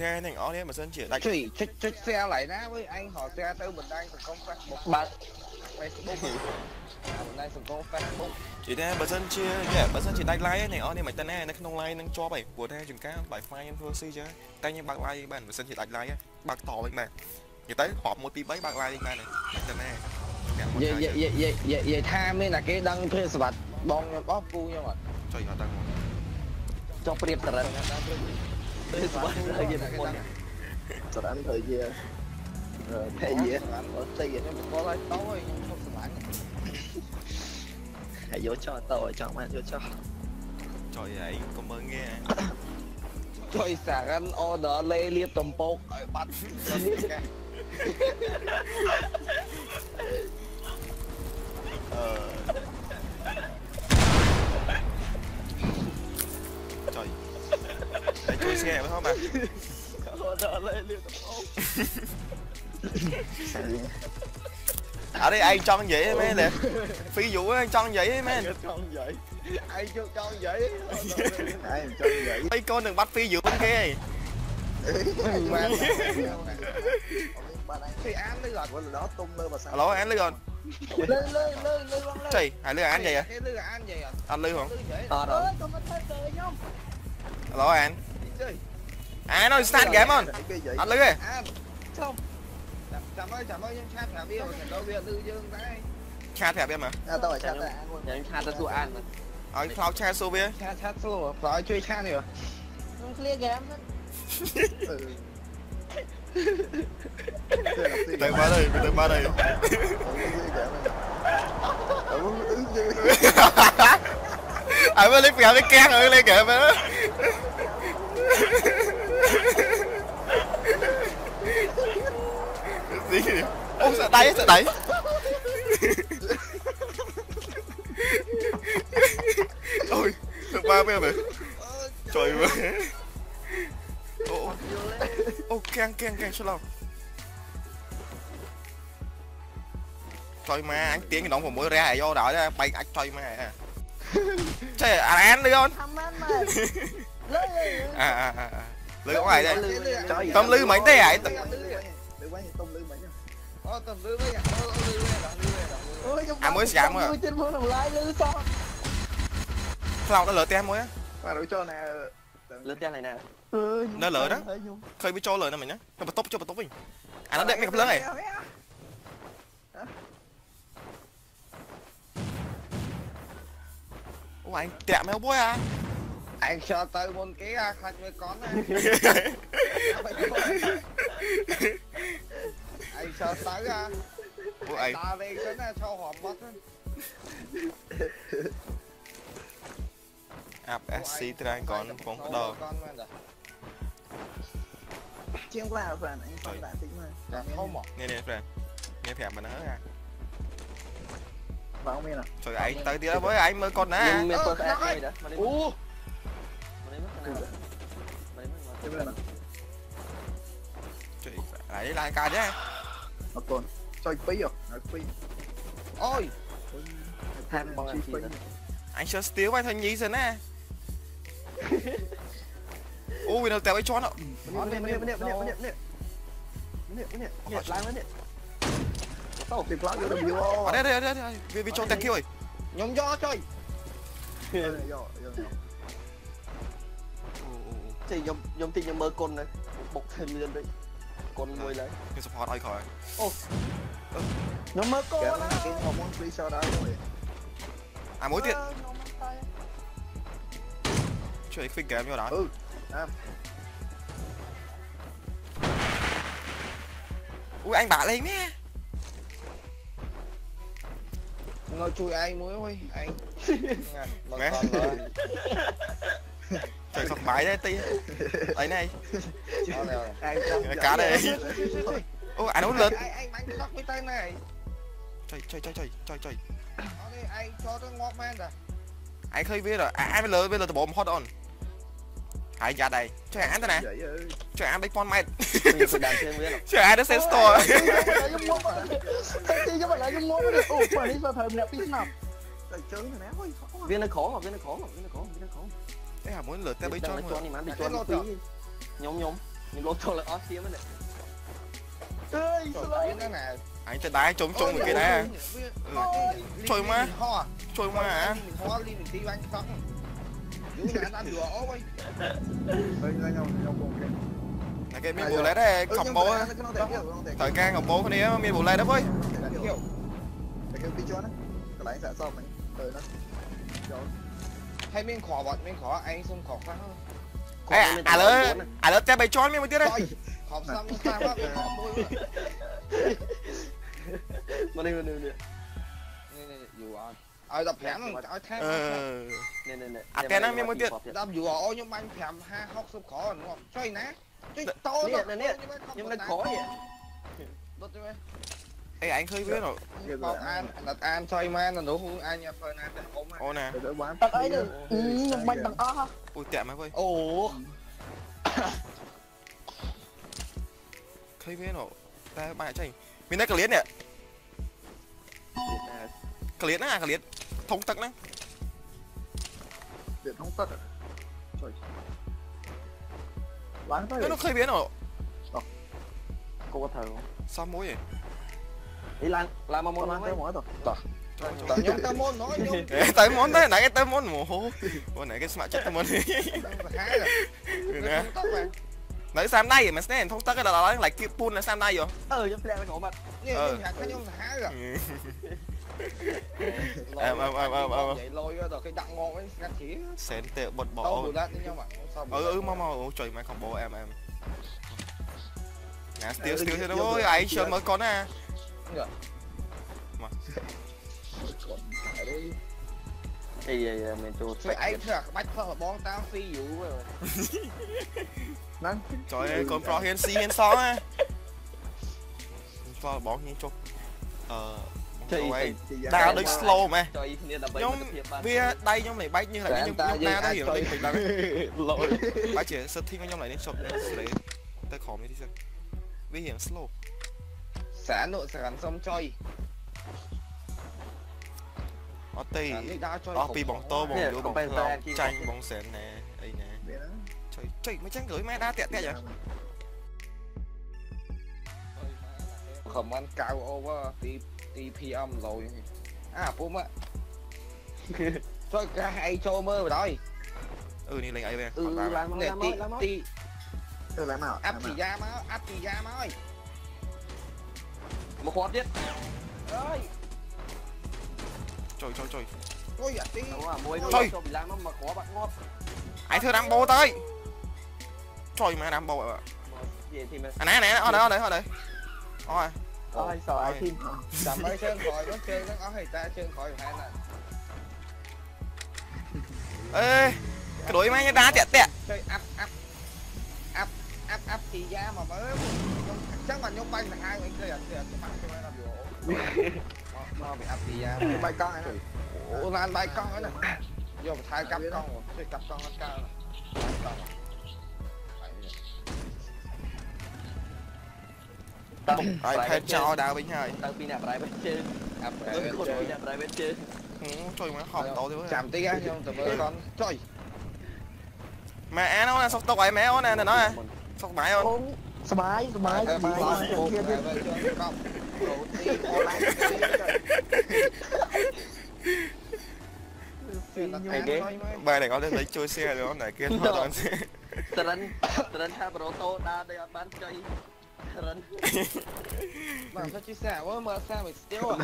Twitter ទាំងអស់នេះមិនសិនជាដាច់ជួយចុចចុច share ឡើយណាវើឯងហៅ share ទៅបណ្ដាញសង្គម Facebook បើក Facebook បណ្ដាញសង្គម Facebook និយាយថាបើសិនជាបើសិនជាដាច់ live ទាំងអស់នេះមិនតិនណានៅក្នុង live នឹងជាប់ឯងព្រោះថាចំការ Wi-Fi ខ្ញុំធ្វើស៊ីចឹងតែខ្ញុំបើក live បានបើសិនជាដាច់ live បើកតវិញបាននិយាយទៅគ្រាប់1 2 3បើក live វិញបានមិនតិនណានិយាយនិយាយនិយាយថាមានតែគេដឹងព្រះសវត្តបងខ្ញុំអស់គូខ្ញុំអត់ចុយអត់ដឹងមកចុះព្រៀបតរិនណា Sao đánh thời gian? Thế gì á? Tiền nhưng mà có lại tối không sập ảnh Hãy vô cho tôi cho bạn vô cho. Trời ơi cảm ơn nghe. Chơi sạc anh order lê liệp tầm bột. Ở bắt. Ờ chui xe phải không tục ở đây anh cho vậy ấy, mấy nè? Phi vụ anh cho vậy ấy, mấy con vậy? Ai cho con vậy? Ai cho vậy? Mấy con đừng bắt phi vụ bên kia. Bạn thì ăn đi rồi Gọi là đó tung lơ mà sao? Alo anh lư rồi lên lên lên lên lên trời ai lư anh vậy à lư ăn vậy à? Anh lư không lư vậy ờ rồi. Alo anh À, Á nó start game on. Ăn lấy đi. Không. Chạm ơi, chạm ơi, chat thả bia mà đâu bia tư chứ không. Chat thả bia mà. À tao phải chat lại ăn luôn. Để chat ra tụ ăn mà. Ờ pháo chat số bia. Chat chat số. Pháo chơi chat đi rồi. Không clear game lắm. Tới ba đây, tới ba đây. Anh mới lấy phèo lấy kẹt rồi lên kẹt mà gì kìa ô, sợ đáy sợ đáy. Ôi được ba mươi rồi trời ơi. Ô ô. Keng keng keng, sao lòng trời mà anh tiếng cái nóng của mỗi ra hay vô đó bay, anh trời mà trời à anh đi con à à à lưới có ai đây. Tôm à? lưới mấy lư mấy à? mới giảm rồi lòng nó lỡ tem mới á. Mà đổi cho nè. Lỡ tem này nè. Nó lỡ đó. khơi mới cho lỡ nè mình á nó bật tốc cho bật tốc mình à nó đẹp mấy cặp lớn này ủa anh tẹo mấy bố à? Anh cho tới môn kế à, khách với con này. Anh cho tới à. ủa anh Ta đây cái này cho hòm mất áp sc trang con mà đã. Chiếng qua phần anh không đã tính mà Đã không mỏ. nghe nè friend nghe phèm mà nó ra. Vào không biết nào trời anh tới tí đó với anh mới con nè Chị, lại đi ca chứ Nó tuần. Sao anh phi rồi, anh phi Ôi! Tham bò chi phi Anh sẽ steal bài thằng nhí rồi nè. Ui, nó tèo ấy cho nó. Bên này, bên này, bên này, bên này, bên này Bên này, bên này, bên này, bên này Tao tìm lắm được nhiều Ở đây, đây, đây, đây, vì cho tèo kêu rồi. Nhóm gió chơi Vô, vô, vô Ồ, ồ, ồ. ចេះខ្ញុំខ្ញុំទីខ្ញុំមើលគុណហ្នឹងបុកthêmលឿនតិចគុណមួយឡើយ cái support ai khỏi nó mơ cô Kể đó nó cái không muốn free sau đó rồi à mối tiện Ờ, nó mơ tay. chơi phim kèm vô đó Ừ, à, ui anh bả lên nè Ngồi chui ai muối ôi. Anh. Mà Mẹ. còn rồi. Trời sọc mãi đấy tí Lấy này Cá đây Ô anh muốn lớn, Anh bắn sọc với tay này Trời trời trời trời trời trời Anh cho tôi ngọt man rồi Anh khơi biết rồi Anh mới lỡ bây giờ tôi bỏ một hot on Hãy ra đây Chơi án thế này, Chơi án big con mate Chơi án nó sẽ store Chơi chứ mà lại dung mốt Ủa mà đi vào thời mình đẹp biết nào Viên nó khổ mà viên nó khổ mà viên nó khổ Thế hả muốn lượt ta bây cho mọi người. Mà bị cho nó tí. Nhóm nhóm. Nhìn lột cho là off kia mất đấy. Ơi, sao này? À, anh ta đá chống chống cái đá. Trời má. Trời má hả? Mình ho đi mình tí anh xong. Này cái miếng bù lé đấy, khổng bố Thời ca ngọc bố con đi á, miếng bù lé đó với Cái kêu tí cho nó Cái lấy dạ xong mày, tới nó Rồi ហើយមានក្រអត់មានក្រឯងសុំក្រខ្លះអេឥឡូវឥឡូវតែបីជន់មានមួយទៀតហ៎ខំសំតាមមួយមកនេះមកនេះនេះយូអត់ឲ្យ15ឲ្យថែមនេះនេះនេះអាតែណាមានមួយទៀត10យូអូខ្ញុំបាញ់5 50 60ក្រងាប់ជួយណាជួយតោនេះនេះខ្ញុំនៅក្រនេះដុតទេ ê anh khơi biết rồi. Kêu Bọc rồi. an, là an chơi ma là đủ hung an nha phơi an ôm ô nè. Đỡ quá. tật ấy nè ừ bánh bằng ó ui tẹm ấy với Ồ. khơi biết rồi. Ta bạn chơi mình cờ liến nè. Liến á liến thông tắc đấy Điện không tắt à? Trời. Lái tới. nó khơi biết rồi. Cô có thờ không? Sao mối vậy đi lan làm mà Một một lái tới mỗi rồi. Tao nhúng tao môn nói nhúng. Ê, tới món đấy nãy cái tới món mồ hô ôi nãy cái smart chất tới món Há rồi. nè Nó không tóc mà. nãy sam đây mà snap thông tắc cái là nói lại kia pun là sam đây rồi ờ giống plea nó mặt Nhưng Ờ. nhưng hạt nó nhúng há rồi. Em, em, em, em, em. Vậy lôi rồi cái đặng ngon ấy ngắt chỉ. sen tệ bột Tao bỏ bù lát với nhau mà. Sao bù ừ lát? ừ mau mau ôi trời mày không bố em em Nè, still still thế thôi, ai chơi mới con à Đấy. thì mình cho Thôi anh thừa bách thơ bón tao phi dụ rồi. Nắng. Trời ơi, con pro hiên si hiên xó á Pro bóng như chục Ờ Chơi Trời ơi, Thì ra- đào được slow mà cho ý nghĩa là vậy Nhóm bia đây nhóm này bay như là nhóm nhóm na đó hiểu mình mình đang Lỗi. Bác chỉ sơ thi với nhóm này đến chụp để tới khóm đi xem Vi hiểm slow Xã nội sản xong chơi. Ở tì Sản đi đá chơi. Ở pi bóng tô bóng Nè, vô không bóng phải lòng ra chi tranh bóng. bóng sền nè Đây nè Để nó. Trời, trời mấy tranh gửi mẹ đá tẹt tẹt vậy Không ăn cao over TPM rồi. À bố mà. Cho cả hai cho mơ rồi đấy. Ừ, đi lên ấy về ừ làm làm tí làm tí Tôi làm nào? áp thì ra máu, áp thì ra máu ơi. Một khoát chết Ơi, Trời trời trời. Tôi giả tí. đúng không mỗi người cho bị làm nó mà khó bạn ngót Ai thưa đám bố tới. Trời mẹ đám bố ạ. Mà À nè nè, ở đây, ở đây, ở đây. Ôi ôi sợ ai Ôi. thêm Cầm ơi chân khỏi nó chơi nó có hay ta chân khỏi hai nè. Ê Cái đối mẹ như đá tẹt tẹt Chơi áp áp áp áp áp thì ra mà mới chắc mà nhông banh là hai người chơi à chơi à cái băng cho làm gì nó bị áp thì ra Cái bay con này nè. ủa là anh bay con ấy nè. Vô mà thay cặp con rồi cặp con nó cao nè. Con à. Phải phê cho đá bánh hai tao pin nạp lại bên trên. Chơi pin nạp lại bên trên. Ừ, Trời mẹ hỏng to thế chạm tí không từ bữa con. Trời. Mẹ nó nè, sọc tóc ấy mẹ nó nè, nó nè Sọc mãi không អូសបាយសបាយសបាយ một ទៀត về về chơi con đầu tiên online Hay ghê. Bài này có lên lấy chơi xe rồi, này kia nó đón xe តរិនតរិនថាប្រូតូដើរដោយអត់បានចុយតរិន mà sao chia sẻ quá mà sao mày tiêu à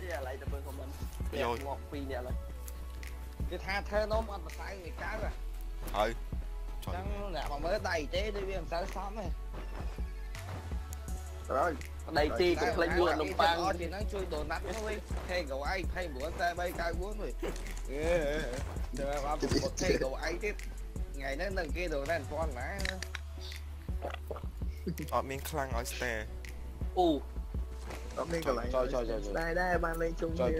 នេះអាឡៃទៅមើលខមមិន យោ ងក់ពីរនាក់ឡើយ cái tha thơ nó mà mà sai người cá rồi Ừ Trời chẳng nè mà mới đầy thế đi biết làm sao xóm này Trời ơi. ប្តីទីកុំភ្លេចលក់នំប៉័ង thì nó chui đồ nát nó đi thay gầu ai thay bữa tay bay cay cuốn rồi rồi mà một thay gầu ai tiếp ngày nó nâng kia đồ này con má Ở miếng khăn ở stè អូ Đó nên cái lại. Trời, trời, trời, trời. Đây đây ban lên chung. rồi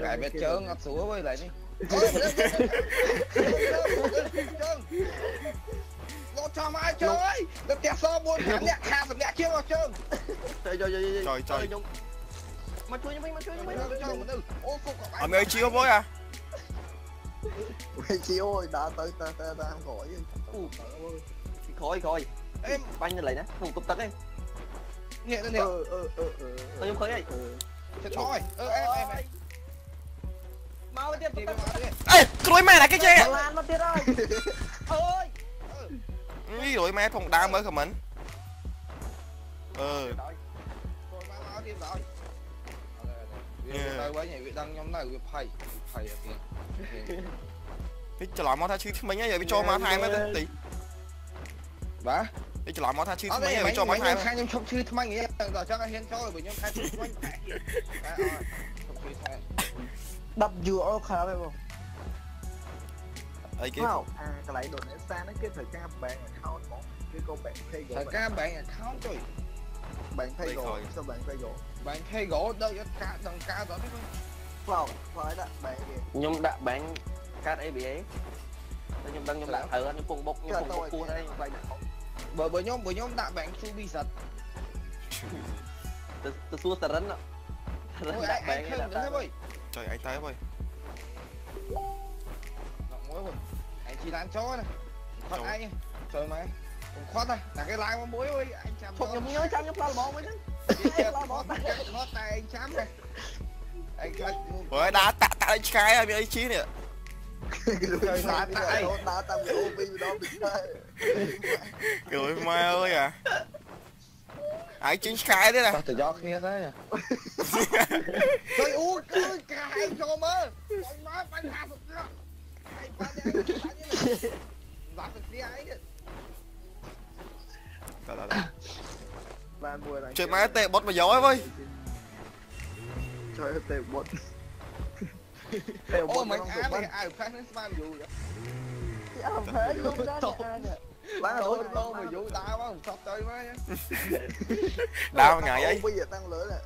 ចំហើយជើងអើយទៅផ្ទះស4 5នាក់50នាក់ជាងអស់ជើងទៅយកយកយកចុយខ្ញុំមកជួយខ្ញុំវិញមកជួយខ្ញុំវិញចង់មនុស្សអូគុកអត់មើលជាវយអាវិញជាអូយដើរទៅទៅទៅតាមក្រោយអូក្រោយក្រោយអេបាញ់នៅឡើយណាក្នុងគប់ទឹកឯងនេះនេះអឺអឺអឺខ្ញុំឃើញហើយទៅឆោយអឺអេអេមកទៀតអេក្រួយម៉ែណាគេចេះឡានមកទៀតហើយអើយ នេះរួយម៉ែផងដើមមើលខមមិនអឺ rồi mau mau đi rồi đây với nhảy vị đăng nhóm này vị phay phay ở kia នេះច្រឡំមកថាឈឺក្មេងហើយវាចូលមកថែមទៅទី bà នេះច្រឡំមកថាឈឺ ở ក្មេង đây ហើយវា mấy ចូលមក mấy ថែម nhóm khai nhóm chọc chư thằng anh ấy rồi cho cái hiên cho rồi bởi nhóm khai chư thằng anh chọc chư thằng 10 euro ខើហើយបង អីគេ មកអាកន្លែង ấy cái không à cái lại đồ để xa nó cái thời gian bạn account một cái cô bạn thay gỗ thời gian bạn account trời bạn thay gỗ sao bạn thay gỗ? Bạn thay gỗ đâu đây ca đằng ca đó thấy không? Không phải đó bạn gì? Nhưng đã bạn ca đấy bị ấy nhưng đang nhưng đã thử nhưng cùng bốc nhưng cùng bốc cua đây. bởi bởi nhóm bởi nhóm đã bạn su bị giật từ từ xua tờ rấn ạ tờ rấn đã bạn trời anh tới rồi chỉ làm chó này. Thật Chồng. anh trời mày. Còn khoát đây là cái lái mà bối ơi anh chạm thuộc nhầm nhớ chạm nhấp lo bỏ mới chứ. Lo bỏ tay nó tay anh chạm này. Anh chạm ơi đá tạ tạ anh khai cái anh ấy chí nè đá tay đá tay bị OP đó bị cười ma ơi à. Ai chính cái đấy nè tự kia thế nè trời ui cái cái cho mơ anh nói phải làm chơi máy tệ bot mà giỏi với chơi ơi tệ bot. Tệ bot mà không được ai khác nó spam dù vậy? Chứ thế luôn đó Lá lỗ tô mà vụ tao quá, không sắp chơi má nhá. Đau ngại ấy Bây giờ tăng lửa nè.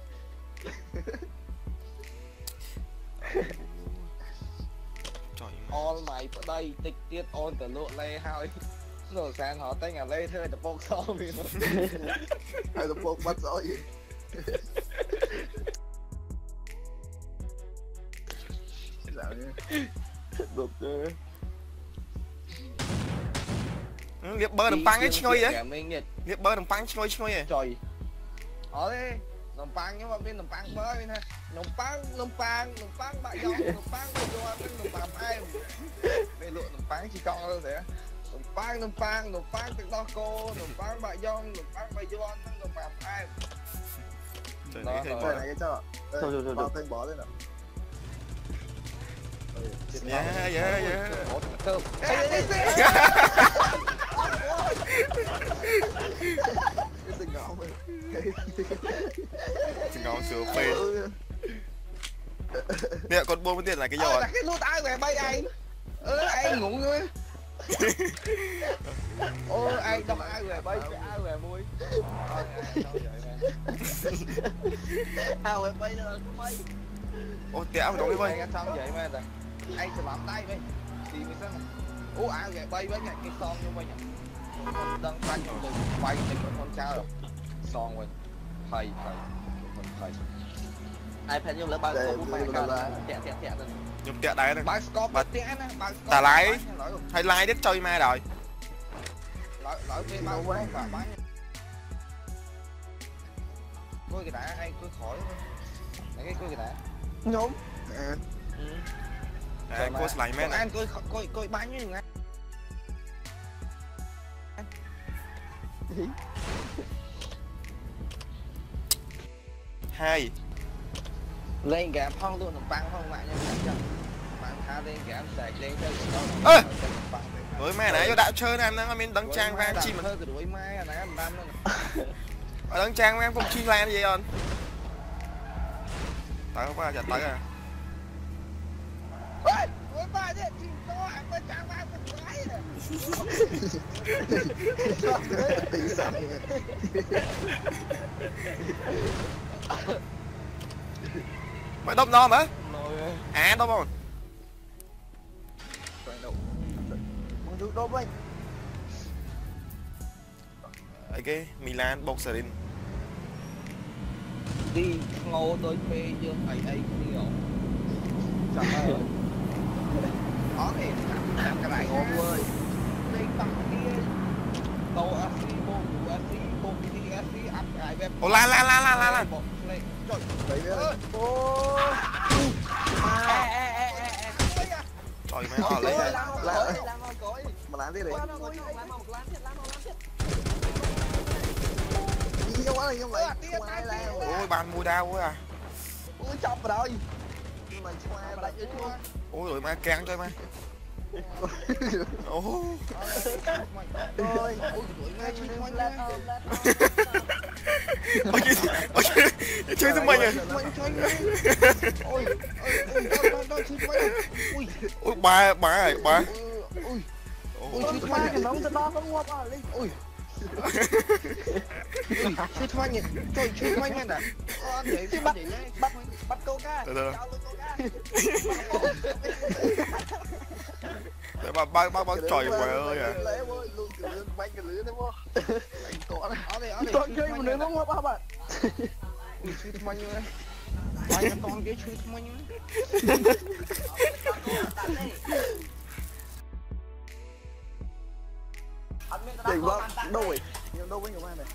អី ពីតាំងលើនេះ ចុយ on mày ở đây tích tiết on từ lộ lê hai rồi sang họ tay nhà lê thế là bốc sau vì nó ហើយទៅពុកបាត់ស្អុយ Dạo như ដប់ទេ លៀបបឺនំប៉័ងឯងឈ្ងុយហ៎ Kẻ mình nhiệt លៀបបឺនំប៉័ងឈ្ងុយឈ្ងុយហ៎ trời ở đây nồng pang nhưng mà bên nồng pang mới bên ha nồng pang nồng pang nồng pang bạn dòng nồng pang bây giờ bên nồng pang ai Pakcikong saya numpang numpang numpang TikTokku numpang Mbak Yong numpang Mbak Yuan numpang em nó thấy bỏ này cho. Dạ, rồi. rồi rồi bỏ tên bỏ lên nào Yeah, yeah, yeah. Cái tình ngõ mày Tình ngõ sửa phê. Nè, con buông cái tiền là cái giòn Là cái lút ai về bay anh ơ ai ngủ nữa ô ai đâu ai về bay ai về mui ai về bay nữa cũng bay ô tẹo rồi bay xong vậy mà rồi ai sẽ bám tay mày thì mới xong ô ai về bay với nhà cái son vô mày nhỉ? Đang bay từ bay từ con sao rồi son rồi thầy thầy thầy. ai phải vô lớp bay cũng phải cả là tẹo tẹo tẹo rồi ខ្ញុំតាក់ដែរហ្នឹង bạn score bật tiếng nè bạn Tà lái. lỗi ហើយ live ទៀតចុយម៉ែដល់ lỗi lỗi bên bao quá và bán coi cái đã anh cứ khỏi này cái coi cái đã nhóm À, តែគួរស្លាញ់មែន Còn anh coi coi coi bán như ngay ហើយ lên gạp phong luôn băng không bạn nha bạn tha lên gạp lên theo ơ với mẹ nãy cho đạo chơi em đang mình đăng trang với vang chi mà. hơi cái mai nãy em đâm ở đăng trang với em không chi lan gì rồi tao không phải chặt tới à ôi ba chứ chim to em mới trang vang một cái Tính sao Mày đâm nó hả? À đâm không? Mừng được đốm anh. Ok, Milan Boxerin Đi ngô tới phê dương ai cũng đi rồi Trời ơi. Có thì cái này ngon ơi Đi bằng Ồ lan lan lan lan lan la. Trời ơi. Ô ê ê ê ê ê Trời mày ở lấy Ôi, này một Mà lán gì đấy Nhiều quá vậy Ôi bàn mua đau quá à Ôi chọc rồi. ôi rồi ma kẹn cho Mày អូអូយអូយជួយខ្មាញ់ឡាត់អូឡាត់អូយអូយជួយទៅមិញជួយអូយអូយដល់ជួយខ្មាញ់អូយអូយបែបែបែអូយអូយជួយខ្មាញ់ក្នុងទៅដល់ងាប់អស់លីអូយ chứ mày nhỉ. Trời, chứ mày nè. Ờ, anh để, anh để nhá. Bắt bắt cô ca Từ từ Để bà bà bà bà trời bà ơi à bánh cái lươn đấy vô Anh có này Tôi chứ chơi mày một nè. không ngọt à bạn chứ mày như thế. Mày là con cái chứ mày như Đỉnh quá. Đâu rồi Nhiều đâu với nhiều mai này.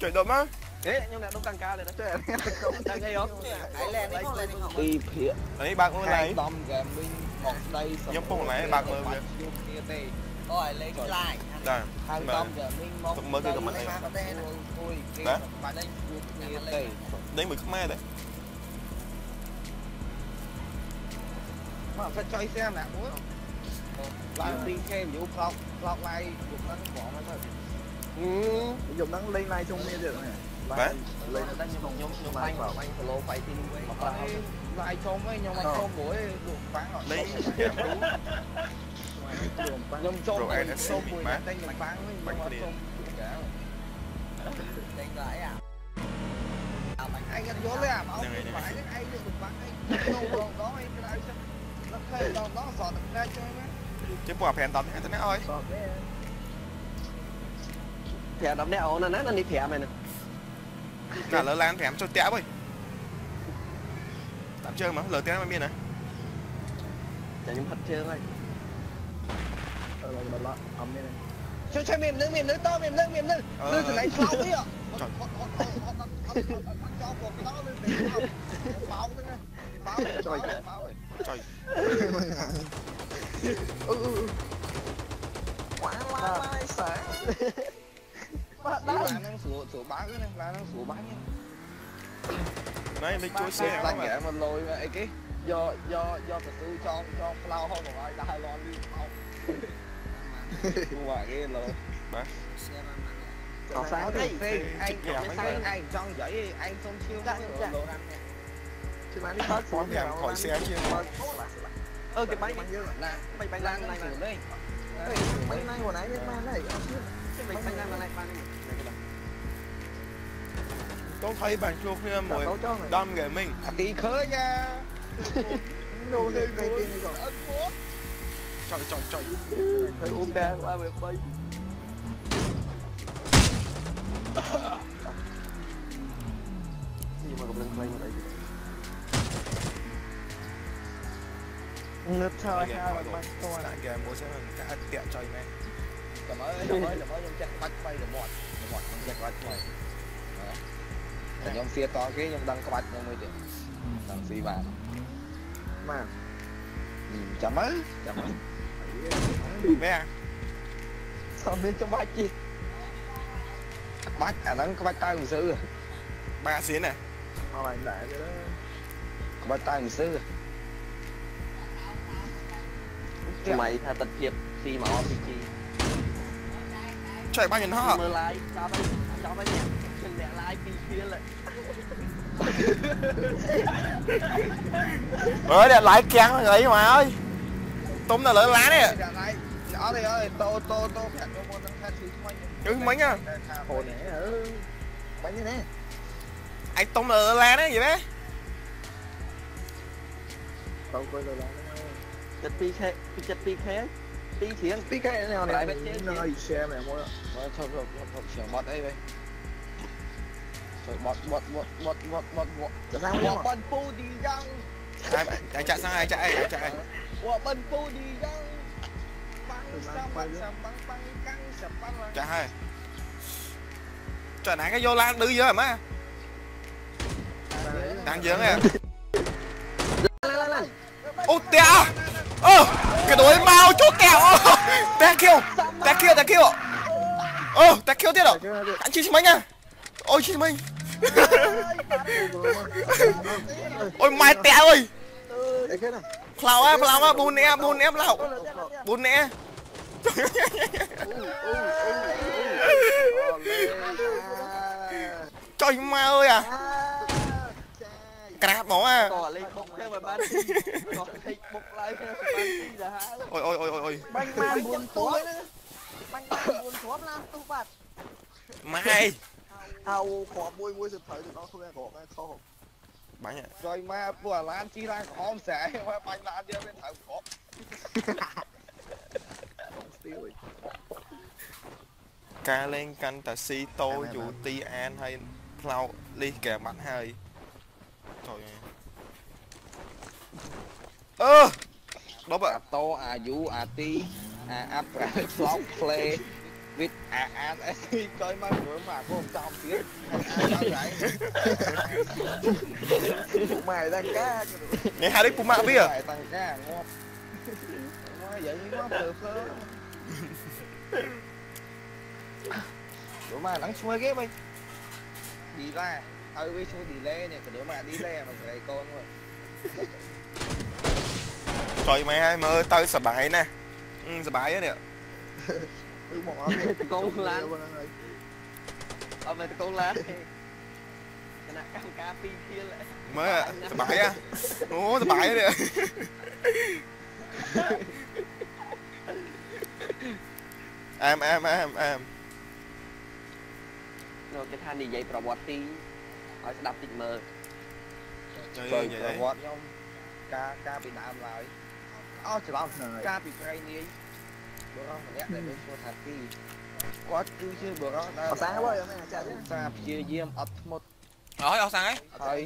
Trời đậm á. Ê, nhưng mà đâu tăng ca lên đó Trời ơi không Đang ngay không? Hãy lên đấy không lên Đi. phía Đấy bạc mơ này Đom gaming một đây Nhóm phong này, bạc mơ kìa. kia tê Rồi lấy cái lại Đây hàng đom gaming một Mới cái comment này. Đấy. bạn Đấy mới Khmer đấy. Mà phải chơi xem nè lại đi thêm vụ cloud cloud lại dùng nó bỏ mà thôi. Dùng nó lên like trong media được này. Đấy. Lên Đang như một nhóm nhóm Mà bánh bảo. bánh follow phải tin mà lại chôm ấy nhưng mà Ờ. chôm buổi được bán rồi Đấy Em đúng. Nhưng chôm Rồi, anh đã chôm xì buổi bán. tay nhưng bán với Bán nhưng mà cái gì? chôm Đánh à? À bánh anh ăn vô lấy à? Mà ông Đây, đây, phải đấy anh được bán anh đâu đâu đó anh cái sao nó khơi đâu dọn được ra cho em Chứ ơi Còn cái Thẻ đập nẹo nó nát nó đi thẻ mày nè. Cả lỡ lan phèn cho tẽo ơi Tạm chơi mà lỡ tẽo mà biết này Chả những thật chơi thôi. Ờ là bật lọ Ấm đây này cho cho mềm nước mềm nước to mềm nước mềm Ờ, nước từ này sau đấy ạ. Trời. báo Trời Ừ ừ ừ Quá quá quá sáng Bạn đang sửa sửa bán cái này là đang sửa bán nhá Đấy mình chúa xe đang mà kể lôi mà ấy cái do do do từ từ cho cho flow không rồi đã đai lon đi không ngoài cái lôi Có sao Ê, thế anh Kìa, cái mấy anh trong giấy anh không chiêu Dạ, nữa dạ. đồ ăn này Chứ mà đi phát Phón phèn khỏi xe chứ Ơ cái bánh Bánh dữ là bánh bánh lan này. sửa đây. Bánh này của nãy đến mai này Cái bánh bánh lan này bánh này Tôi thấy bạn rồi đấu cho này Đâm ghẻ mình. Tí khơi nha. Đồ này này ân quốc Trời trời trời. Phải ôm đè qua về bay Nhưng mà cũng đừng play mà Anh em ha rồi. bánh to Tại ghẻ mua sẽ là cả kẹo trời mẹ Cảm ơn, cảm ơn, cảm ơn, chắc bắt bay được một Được một, chắc bắt mày Đó. Nhóm phía to cái nhóm đăng có bắt nhóm mới được. Đăng phi bàn Mà. Ừ, chậm á, chậm Bé à Sao biết cho bắt chi Bắt, à nó có bắt tay một sư Ba xín này Mà lại đại cái đó. Có bắt tay một sư ថ្មីថាទឹកភាពស៊ីមក RPG ចុះបាញ់ហោមើល live ចាប់ហើយចាប់ហើយខ្ញុំអ្នក live ពីភៀលអើអ្នក live កាំងអីមកអើយទុំនៅលើឡាននេះអត់ទេអត់ទេតូតូតូប្រាក់ចូលមកនឹងថាឈឺថ្មីឈឺមិញហ៎អូនអើបាញ់នេះអញទុំនៅលើឡានហ្នឹងយីទេទៅទៅលើឡាន 7pk 7pk 1 tiếng 1k nào này? Nơi share mẹ mua. Thôi thôi thôi thôi sửa bot đây vậy rồi bot bot bot bot bot bot sang ra bot bot pu đi răng. Ai ai chạy sang ai chạy ai chạy? Bot bot pu đi răng. Băng sam băng sam băng băng căng sam băng chạy hai. Trời nãy cái vô lan đứ dơ má đang dướng à ô tia ơ, cái đối mau chốt kèo ô tè kêu tè kêu tè kêu ơ tè kêu tiếp rồi anh chi mấy nha à. ôi chi mình ôi, mai tè ơi. Để á phlau á bùn nè bùn nè phlau bùn nè trời ma ơi à. Crap bỏ à ក៏លេខបុកទេមិនបានក៏លេខបុកឡើងបានទីទៅហើយ ôi ôi ôi ôi ôi បាញ់បាន4ទូហ្នឹងបាញ់បាន4គ្រាប់ឡានទូបាត់ mai អោគ្រាប់មួយមួយសិភៅទៅដល់ខ្លួនគ្រាប់ហ្នឹងខុស bánh à ចុយមកពួកអាឡានជីឡានក្រហមស្រែមកបាញ់ឡានយើងវាត្រូវក្រប់ស្ទៀវឯង ca lên canh ta si tô dù ti an hay phlau ly kẻ bắn hơi trời ơ! Đó bạn. To à du à ti à áp à flop play with à à ấy coi mắt của mà của ông trong tiếng mày đang cá nghe hai đứa cũng mạ biết à? Tăng cá ngon. Quá vậy quá được hơn đứa mà lắng xuôi ghép mày đi. Ra ai với xuôi delay lê này cái đứa mà đi delay mà phải con rồi យវាឈ្មោះឌីឡេនេះក៏ដូចមកឌីឡេមកស្រីកូនមក trời mày ơi mơ tao sợ bài nè ừ, sợ bài á nè cứ một áo តកងឡាន ហ្នឹងហើយ អត់មែនតកងឡានទេគណៈកម្មការពីរធាល mơ à sợ bài á ố sợ bài á nè em em em em នោះគេថានិយាយប្រវត្តិទីឲ្យស្ដាប់តិចមើល trời ចូល ơi ប្រ vậy វ đây ត្តិខ្ញុំការការពីដើមឡើយ អស់ច្រឡំ ហ្នឹងហើយ ការពីក្រៃនាយបុរសម្នាក់ដែលមានឈ្មោះថាទីគាត់គឺជាបុរសដែល អសាបើអមែនចាចា ឧស្សាហ៍ព្យាយាមអត់ធ្មត់ rồi ở sang ấy ហើយ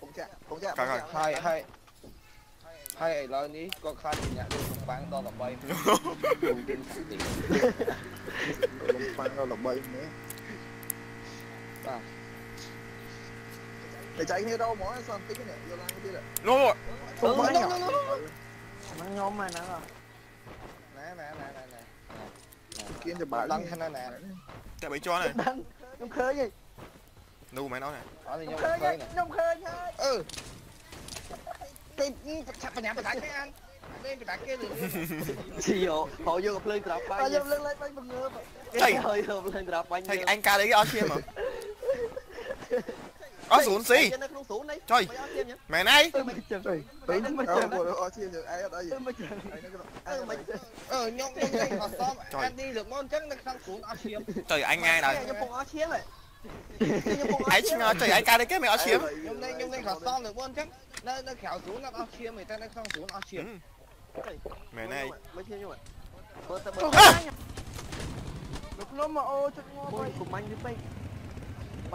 ពុកចាពុកចា កាកា ហើយហើយហើយឥឡូវនេះគាត់ខ្លាចជាអ្នកដូចកំបាំងដល់13មួយខ្ញុំគិនថាទី លំប៉ាំងដល់ល្បីនេះតែចៃគ្នាđâuហ្មងសន្តិចនេះយកឡើងទៀត luôn rồi ទូបាញ់ ណ ហ្នឹងខ្ញុំហ្នឹ ងហ្នឹង ែណែណែណែណែ គៀនច្បាស់ ដឹងថាណែណែ tại bị cho này ដឹងខ្ញុំឃើញហើយ nu mày nói này អត់ ខ្ញុំ ខ្ញុំ ឃើញ ឃើ ហើយ ញ ខ្ញុំឃើញហើយ អឺគេឆាប់បញ្ញាបដាច់គេអានលេងបដាច់គេលើ ជីយោហៅយកភ្លើងត្រាប់បា ញ់ តែខ្ញុំលើកឡើងបាញ់បង្ងើប គេហើយយកភ្លើងត្រាប់បាញ់ Thầy anh ca đấy cái áo chim mà Áo xuống xì នៅក្នុងស្រូននេះ Trời អត់ទៀមញ៉ា mẹ này ទៅមិនចឹង ទៅទៅអត់ជាអីអត់អី ទៅមិនចឹង អីមិន អឺខ្ញុំខ្ញុំលេងអត់សមអាននេះលើកមកអញ្ចឹងនៅក្នុងស្រួនអត់ឈាម Trời anh ngay ខ្ញុំ này ពុកអស់ឈាមហើយខ្ញុំពុកអស់ Ấy chứ trời anh ca đấy cái mày áo chim ខ្ញុំលេងខ្ញុំលេងខសមលើកមកអញ្ចឹងនៅនៅក្រៅស្រួនអត់ឈាមទេតែនៅក្នុងស្រួនអត់ឈាម Ừ. Mẹ này មើលឈាមខ្ញុំមើលទៅមើ ទៅ ល បាញ់លោកភ្នំមកអូចិត្តងប់ មួយ ហើយ គុំបាញ់ទៅពេក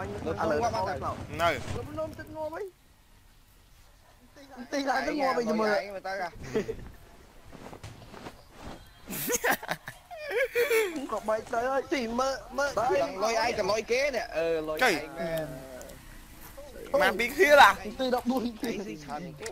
បាញ់ទៅ ឥឡូវមកទៅ Nơi លោកភ្នំចិត្តងប់ហើយទីឡើងទៅងប់វិញមើល មើលទៅអា ក៏បែកទៅហើយ ទីមើលមើល ដឹងលុយឯងក៏លុយគេនេះអឺលុយឯងមែន Mà bị kia là ទី14ទី ឯងស៊ីច្រើនគេ